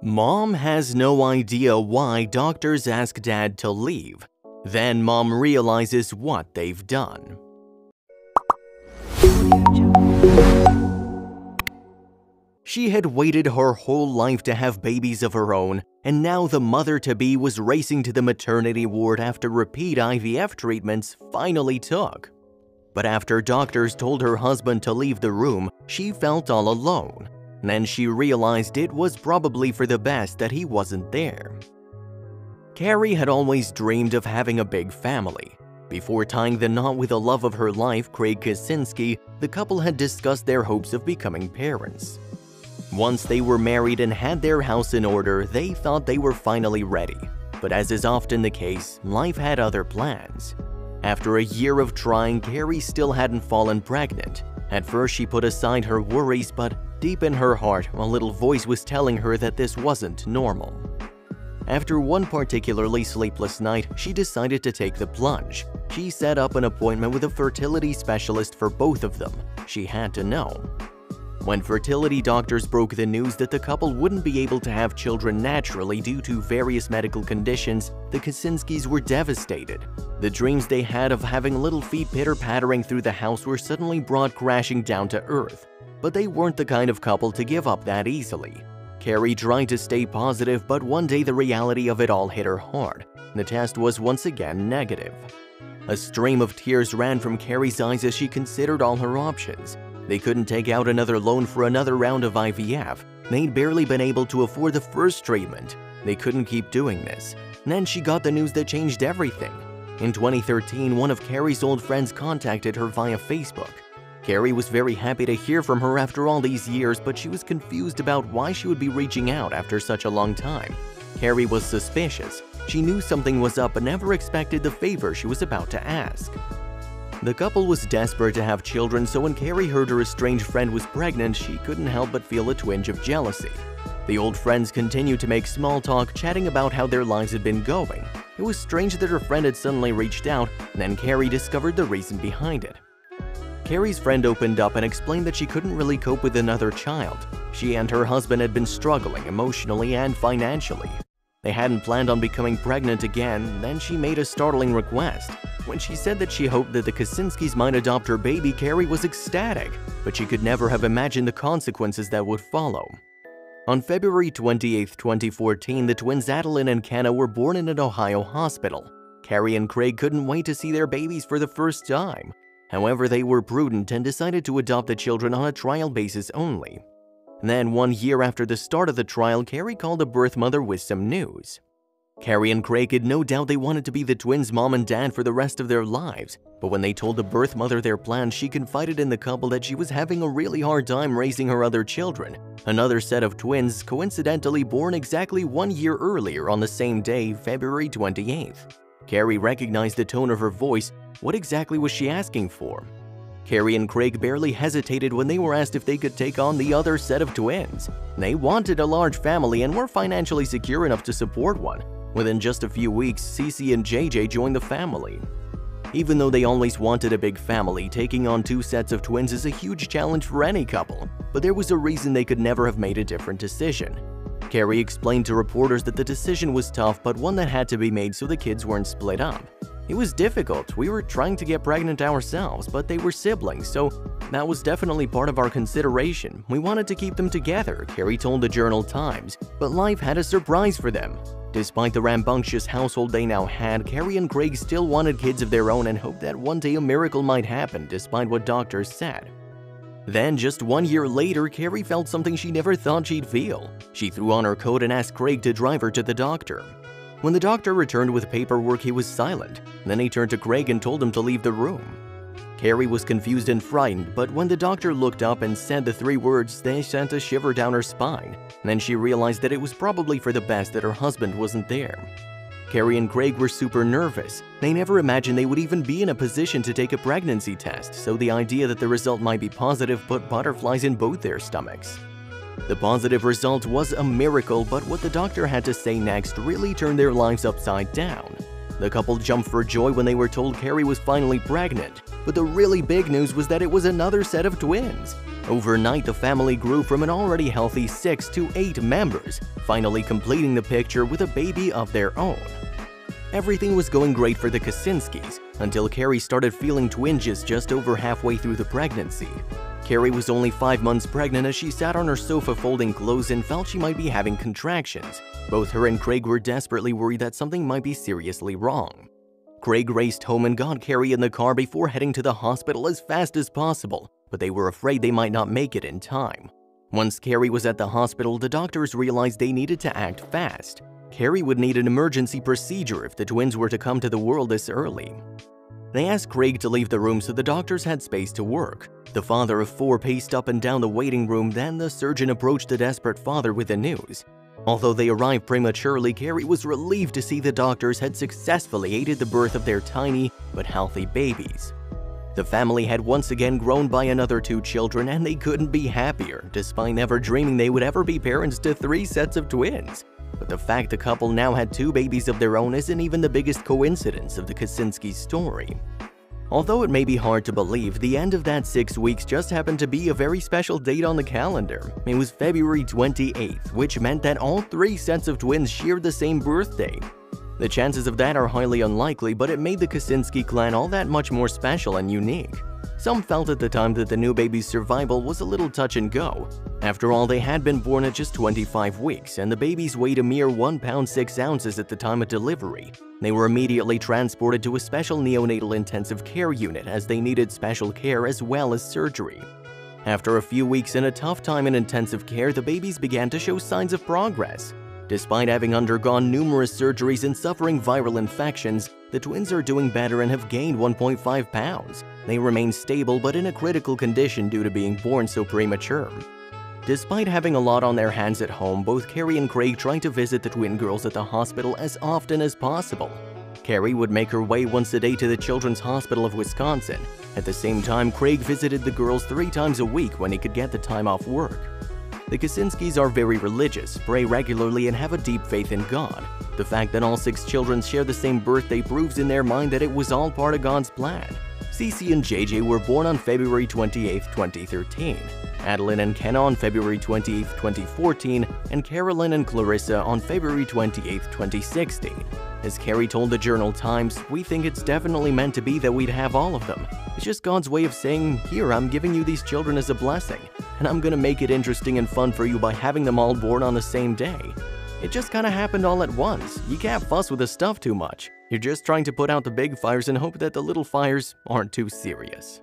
Mom has no idea why doctors ask dad to leave. Then mom realizes what they've done. She had waited her whole life to have babies of her own, and now the mother to be was racing to the maternity ward after repeat IVF treatments finally took. But after doctors told her husband to leave the room, she felt all alone. Then she realized it was probably for the best that he wasn't there. Carrie had always dreamed of having a big family. Before tying the knot with the love of her life, Craig Kaczynski, the couple had discussed their hopes of becoming parents. Once they were married and had their house in order, they thought they were finally ready. But as is often the case, life had other plans. After a year of trying, Carrie still hadn't fallen pregnant. At first, she put aside her worries, but deep in her heart, a little voice was telling her that this wasn't normal. After one particularly sleepless night, she decided to take the plunge. She set up an appointment with a fertility specialist for both of them. She had to know. When fertility doctors broke the news that the couple wouldn't be able to have children naturally due to various medical conditions, the Kaczynskis were devastated. The dreams they had of having little feet pitter-pattering through the house were suddenly brought crashing down to earth. But they weren't the kind of couple to give up that easily. Carrie tried to stay positive, but one day the reality of it all hit her hard. The test was once again negative. A stream of tears ran from Carrie's eyes as she considered all her options. They couldn't take out another loan for another round of IVF. They'd barely been able to afford the first treatment. They couldn't keep doing this. Then she got the news that changed everything. In 2013, one of Carrie's old friends contacted her via Facebook. Carrie was very happy to hear from her after all these years, but she was confused about why she would be reaching out after such a long time. Carrie was suspicious. She knew something was up but never expected the favor she was about to ask. The couple was desperate to have children, so when Carrie heard her estranged friend was pregnant, she couldn't help but feel a twinge of jealousy. The old friends continued to make small talk, chatting about how their lives had been going. It was strange that her friend had suddenly reached out, and then Carrie discovered the reason behind it. Carrie's friend opened up and explained that she couldn't really cope with another child. She and her husband had been struggling emotionally and financially. They hadn't planned on becoming pregnant again, then she made a startling request. When she said that she hoped that the Kaczynskis might adopt her baby, Carrie was ecstatic, but she could never have imagined the consequences that would follow. On February 28, 2014, the twins Adeline and Kenna were born in an Ohio hospital. Carrie and Craig couldn't wait to see their babies for the first time. However, they were prudent and decided to adopt the children on a trial basis only. Then, one year after the start of the trial, Carrie called the birth mother with some news. Carrie and Craig had no doubt they wanted to be the twins' mom and dad for the rest of their lives, but when they told the birth mother their plans, she confided in the couple that she was having a really hard time raising her other children, another set of twins coincidentally born exactly one year earlier on the same day, February 28th. Carrie recognized the tone of her voice. What exactly was she asking for? Carrie and Craig barely hesitated when they were asked if they could take on the other set of twins. They wanted a large family and were financially secure enough to support one, Within just a few weeks, Cece and JJ joined the family. Even though they always wanted a big family, taking on two sets of twins is a huge challenge for any couple, but there was a reason they could never have made a different decision. Carrie explained to reporters that the decision was tough but one that had to be made so the kids weren't split up. It was difficult, we were trying to get pregnant ourselves, but they were siblings, so that was definitely part of our consideration. We wanted to keep them together, Carrie told the Journal Times, but life had a surprise for them. Despite the rambunctious household they now had, Carrie and Craig still wanted kids of their own and hoped that one day a miracle might happen despite what doctors said. Then, just one year later, Carrie felt something she never thought she'd feel. She threw on her coat and asked Craig to drive her to the doctor. When the doctor returned with paperwork, he was silent. Then he turned to Craig and told him to leave the room. Carrie was confused and frightened, but when the doctor looked up and said the three words, they sent a shiver down her spine. Then she realized that it was probably for the best that her husband wasn't there. Carrie and Greg were super nervous. They never imagined they would even be in a position to take a pregnancy test, so the idea that the result might be positive put butterflies in both their stomachs. The positive result was a miracle, but what the doctor had to say next really turned their lives upside down. The couple jumped for joy when they were told Carrie was finally pregnant, but the really big news was that it was another set of twins. Overnight, the family grew from an already healthy 6 to 8 members, finally completing the picture with a baby of their own. Everything was going great for the Kaczynskis until Carrie started feeling twinges just over halfway through the pregnancy. Carrie was only five months pregnant as she sat on her sofa folding clothes and felt she might be having contractions. Both her and Craig were desperately worried that something might be seriously wrong. Craig raced home and got Carrie in the car before heading to the hospital as fast as possible, but they were afraid they might not make it in time. Once Carrie was at the hospital, the doctors realized they needed to act fast. Carrie would need an emergency procedure if the twins were to come to the world this early. They asked Craig to leave the room so the doctors had space to work. The father of four paced up and down the waiting room, then the surgeon approached the desperate father with the news. Although they arrived prematurely, Carrie was relieved to see the doctors had successfully aided the birth of their tiny but healthy babies. The family had once again grown by another two children and they couldn't be happier, despite never dreaming they would ever be parents to three sets of twins. But the fact the couple now had two babies of their own isn't even the biggest coincidence of the Kaczynski story. Although it may be hard to believe, the end of that six weeks just happened to be a very special date on the calendar. It was February 28th, which meant that all three sets of twins shared the same birthday. The chances of that are highly unlikely, but it made the Kaczynski clan all that much more special and unique. Some felt at the time that the new baby's survival was a little touch and go. After all, they had been born at just 25 weeks, and the babies weighed a mere 1 pound 6 ounces at the time of delivery. They were immediately transported to a special neonatal intensive care unit as they needed special care as well as surgery. After a few weeks and a tough time in intensive care, the babies began to show signs of progress. Despite having undergone numerous surgeries and suffering viral infections, the twins are doing better and have gained 1.5 pounds. They remain stable but in a critical condition due to being born so premature. Despite having a lot on their hands at home, both Carrie and Craig try to visit the twin girls at the hospital as often as possible. Carrie would make her way once a day to the Children's Hospital of Wisconsin. At the same time, Craig visited the girls three times a week when he could get the time off work. The Kaczynskis are very religious, pray regularly, and have a deep faith in God. The fact that all six children share the same birthday proves in their mind that it was all part of God's plan. Cece and JJ were born on February 28, 2013. Adeline and Kenna on February 28, 2014, and Carolyn and Clarissa on February 28, 2016. As Carrie told the Journal Times, we think it's definitely meant to be that we'd have all of them. It's just God's way of saying, here, I'm giving you these children as a blessing, and I'm gonna make it interesting and fun for you by having them all born on the same day. It just kinda happened all at once. You can't fuss with the stuff too much. You're just trying to put out the big fires and hope that the little fires aren't too serious.